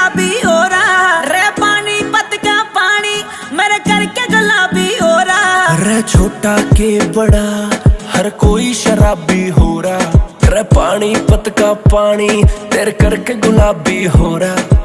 गुलाबी हो रहा रे पानी पत का पानी, मेरे करके गुलाबी हो रहा रे छोटा के बड़ा, हर कोई शराबी हो रहा रे पानी पत का पानी, तेरे करके गुलाबी हो रहा